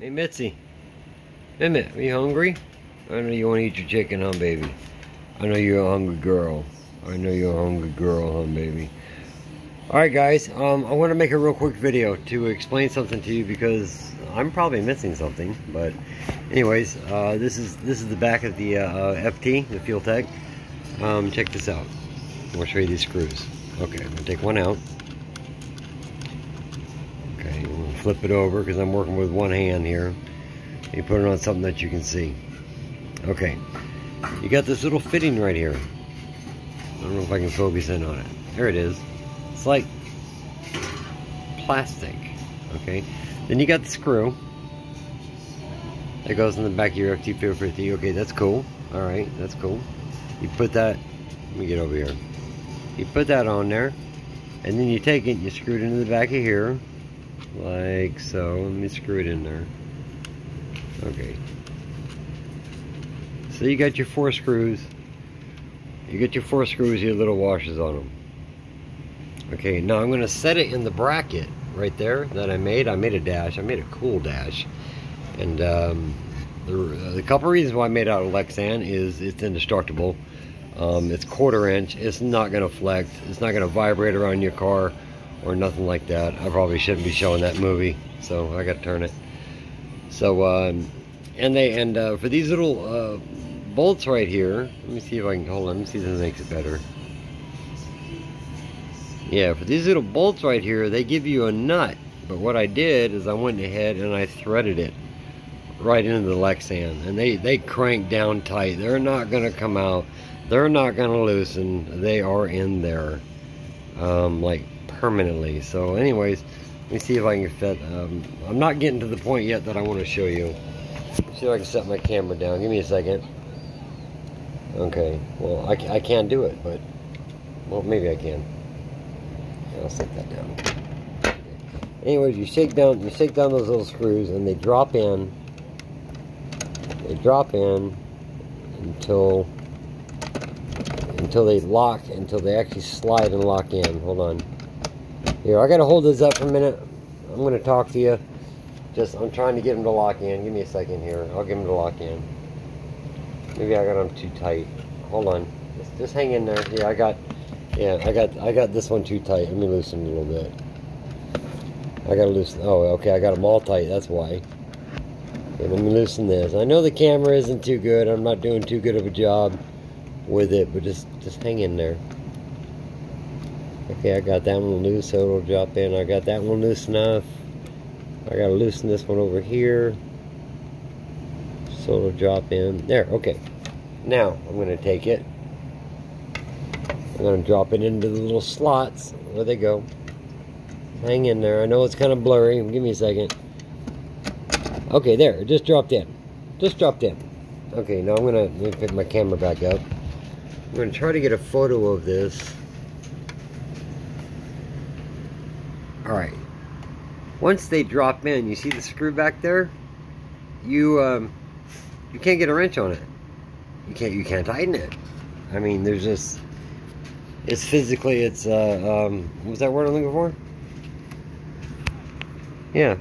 Hey, Mitzi. Mitt, are you hungry? I know you want to eat your chicken, huh, baby? I know you're a hungry girl. I know you're a hungry girl, huh, baby? Alright, guys. Um, I want to make a real quick video to explain something to you because I'm probably missing something. But, anyways, uh, this is this is the back of the uh, uh FT, the Fueltech. Um, check this out. I'm going to show you these screws. Okay, I'm going to take one out. Okay, flip it over because I'm working with one hand here. You put it on something that you can see. Okay, you got this little fitting right here. I don't know if I can focus in on it. There it is. It's like plastic. Okay, then you got the screw that goes in the back of your FT450. Okay, that's cool. All right, that's cool. You put that. Let me get over here. You put that on there, and then you take it and you screw it into the back of here like so. Let me screw it in there. Okay. So you got your four screws. You get your four screws, your little washers on them. Okay, now I'm to set it in the bracket right there that I made. I made a dash. I made a cool dash. And um, the, the couple reasons why I made out of Lexan is it's indestructible. Um, it's quarter inch. It's not to flex. It's not to vibrate around your car or nothing like that. I probably shouldn't be showing that movie, so I got to turn it. So, um, and they and uh, for these little uh, bolts right here, let me see if I can hold me see if this makes it better. Yeah, for these little bolts right here, they give you a nut. But what I did is I went ahead and I threaded it right into the Lexan, and they they crank down tight. They're not gonna come out. They're not gonna loosen. They are in there, um, like permanently. So anyways, let me see if I can fit. Um, I'm not getting to the point yet that I want to show you. See if I can set my camera down. Give me a second. Okay, well, I, I can't do it, but, well, maybe I can. I'll set that down. Anyways, you shake down, you shake down those little screws, and they drop in. They drop in until until they lock, until they actually slide and lock in. Hold on. Here, I gotta hold this up for a minute. I'm gonna talk to you. Just, I'm trying to get them to lock in. Give me a second here. I'll get them to lock in. Maybe I got them too tight. Hold on. Just, just hang in there. Yeah, I got, yeah, I got, I got this one too tight. Let me loosen a little bit. I gotta loosen. Oh, okay. I got them all tight. That's why. Okay, let me loosen this. I know the camera isn't too good. I'm not doing too good of a job with it, but just, just hang in there. Okay, I got that one loose, so it'll drop in. I got that one loose enough. I gotta loosen this one over here. So it'll drop in. There, okay. Now, I'm gonna take it. I'm gonna drop it into the little slots. Where they go. Hang in there. I know it's kind of blurry. Give me a second. Okay, there. It just dropped in. Just dropped in. Okay, now I'm gonna, pick my camera back up. I'm gonna try to get a photo of this. Alright. Once they drop in, you see the screw back there? You um, you can't get a wrench on it. You can't you can't tighten it. I mean, there's just it's physically it's uh um what was that word I'm looking for? Yeah.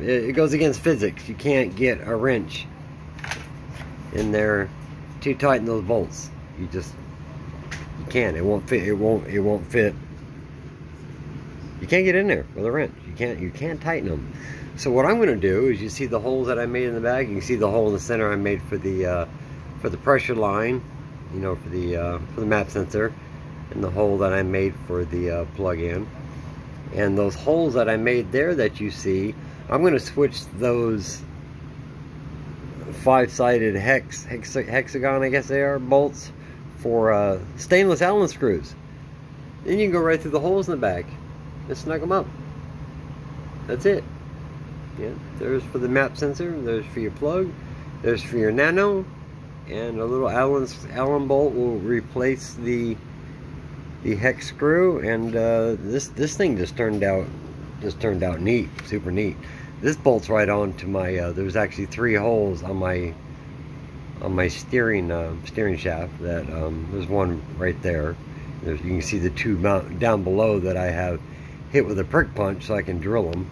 It, it goes against physics. You can't get a wrench in there to tighten those bolts. You just you can't. It won't fit. It won't. It won't fit you can't get in there with a wrench. You can't you can't tighten them. So what I'm going to do is you see the holes that I made in the bag. You see the hole in the center I made for the uh, for the pressure line, you know, for the uh, for the map sensor, and the hole that I made for the uh, plug-in. And those holes that I made there that you see, I'm going to switch those five-sided hex, hex hexagon, I guess they are, bolts for uh, stainless Allen screws. Then you can go right through the holes in the bag. Just snug them up. That's it. Yeah, there's for the map sensor, there's for your plug, there's for your nano, and a little Allen, Allen bolt will replace the the hex screw and uh, this this thing just turned out just turned out neat super neat this bolts right on to my uh, there's actually three holes on my on my steering uh, steering shaft that um, there's one right there there's, you can see the two mount, down below that I have hit with a prick punch so I can drill them.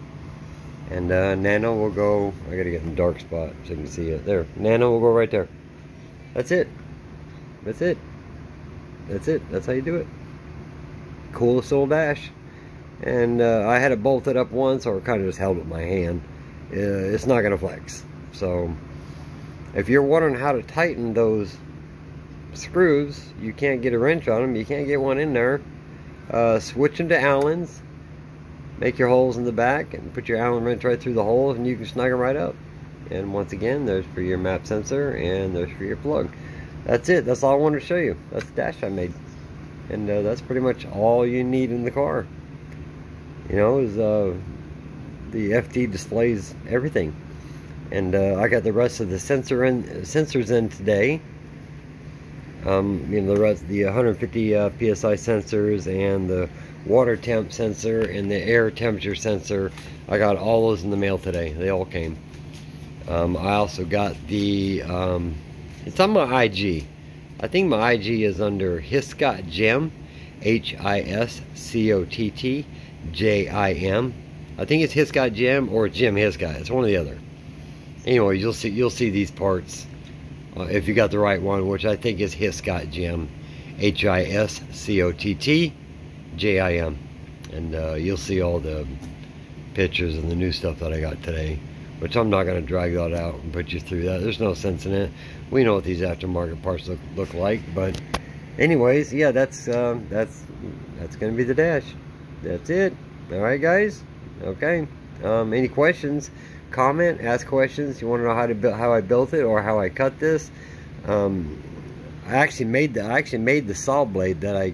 And uh, Nano will go, I gotta get in dark spot so you can see it. There, Nano will go right there. That's it. That's it. That's it. That's how you do it. Coolest little dash. And uh, I had it bolted up once, or kind of just held it with my hand. Uh, it's not gonna flex. So, if you're wondering how to tighten those screws, you can't get a wrench on them, you can't get one in there, uh, switch them to Allen's, make your holes in the back and put your Allen wrench right through the holes and you can snug them right up. And once again, there's for your map sensor and there's for your plug. That's it, that's all I wanted to show you. That's the dash I made. And uh, that's pretty much all you need in the car. You know, is uh, the FT displays everything. And uh, I got the rest of the sensor in, sensors in today um, you know the rest the 150 uh, psi sensors and the water temp sensor and the air temperature sensor. I got all those in the mail today. They all came. Um, I also got the um, it's on my IG I think my IG is under Hiscott Jim H-I-S-C-O-T-T J-I-M I think it's Hiscott Jim or Jim Hiscott. It's one or the other. Anyway you'll see you'll see these parts uh, if you got the right one, which I think is Hiscott Jim, Hiscott Jim, And uh, you'll see all the pictures and the new stuff that I got today, which I'm not going to drag that out and put you through that. There's no sense in it. We know what these aftermarket parts look, look like, but anyways, yeah, that's uh, that's that's going to be the dash. That's it. All right, guys. Okay. Um, any questions? comment, ask questions. You want to know how to build, how I built it or how I cut this. Um, I actually made the I actually made the saw blade that I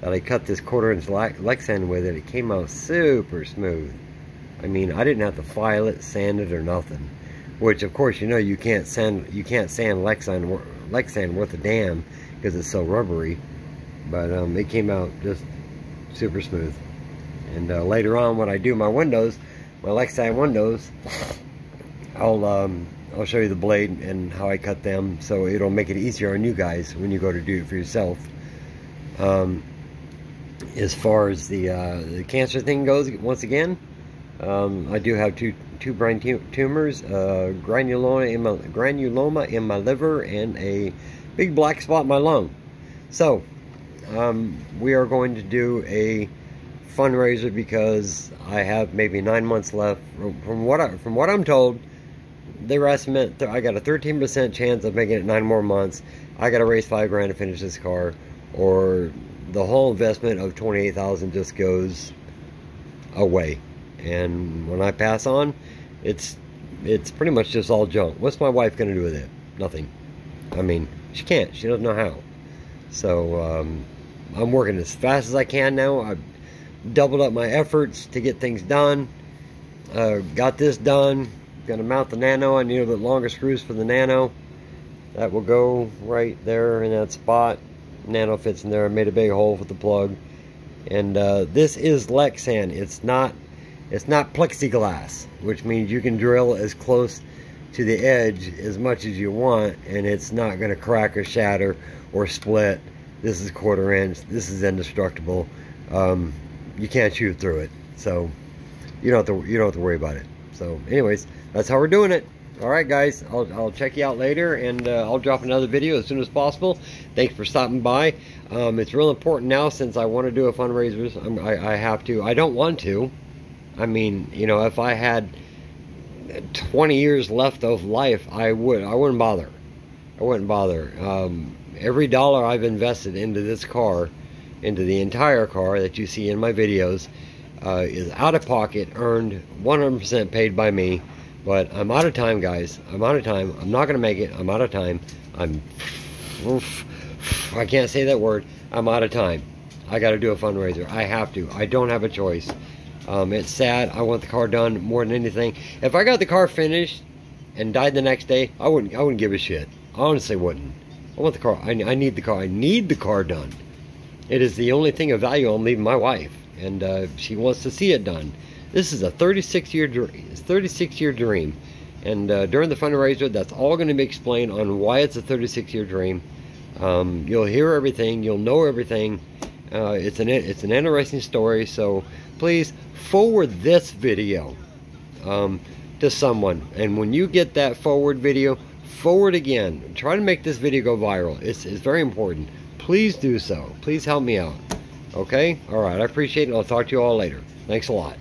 that I cut this quarter inch Lexan with, it, it came out super smooth. I mean, I didn't have to file it, sand it, or nothing. Which, of course, you know you can't sand you can't sand Lexan Lexan worth a damn because it's so rubbery. But um, it came out just super smooth. And uh, later on, when I do my windows, my Lexan windows, I'll um, I'll show you the blade and how I cut them so it'll make it easier on you guys when you go to do it for yourself. Um, as far as the, uh, the cancer thing goes, once again, um, I do have two two brain tumors, uh, granuloma in my granuloma in my liver, and a big black spot in my lung. So um, we are going to do a fundraiser because I have maybe nine months left. From what I, from what I'm told, they estimate I got a 13% chance of making it nine more months. I got to raise five grand to finish this car, or the whole investment of 28,000 just goes away. And when I pass on, it's it's pretty much just all junk. What's my wife gonna do with it? Nothing. I mean, she can't. She doesn't know how. So um, I'm working as fast as I can now. I've doubled up my efforts to get things done. Uh, got this done. Gonna mount the Nano. I need a bit longer screws for the Nano. That will go right there in that spot. Nano fits in there. I made a big hole for the plug. And uh, this is Lexan. It's not it's not plexiglass, which means you can drill as close to the edge as much as you want and it's not going to crack or shatter or split. This is quarter inch. This is indestructible. Um, you can't shoot through it. So you don't have to you don't have to worry about it. So anyways, that's how we're doing it. All right, guys, I'll, I'll check you out later, and uh, I'll drop another video as soon as possible. Thanks for stopping by. Um, it's real important now since I want to do a fundraiser. I, I have to. I don't want to. I mean, you know, if I had 20 years left of life, I would. I wouldn't bother. I wouldn't bother. Um, every dollar I've invested into this car into the entire car that you see in my videos uh, is out of pocket, earned 100% paid by me. But I'm out of time, guys. I'm out of time. I'm not going to make it. I'm out of time. I'm... Oof, I can't say that word. I'm out of time. I got to do a fundraiser. I have to. I don't have a choice. Um, it's sad. I want the car done more than anything. If I got the car finished and died the next day, I wouldn't. I wouldn't give a shit. I honestly wouldn't. I want the car. I, I need the car. I need the car done. It is the only thing of value I'm leaving my wife, and uh, she wants to see it done. This is a 36 year 36 year dream, and uh, during the fundraiser, that's all going to be explained on why it's a 36 year dream. Um, you'll hear everything, you'll know everything. Uh, it's an it's an interesting story, so please forward this video. um, to someone. And when you get that forward video, forward again. Try to make this video go viral. It's, it's very important. Please do so. Please help me out. Okay? Alright, I appreciate it. I'll talk to you all later. Thanks a lot.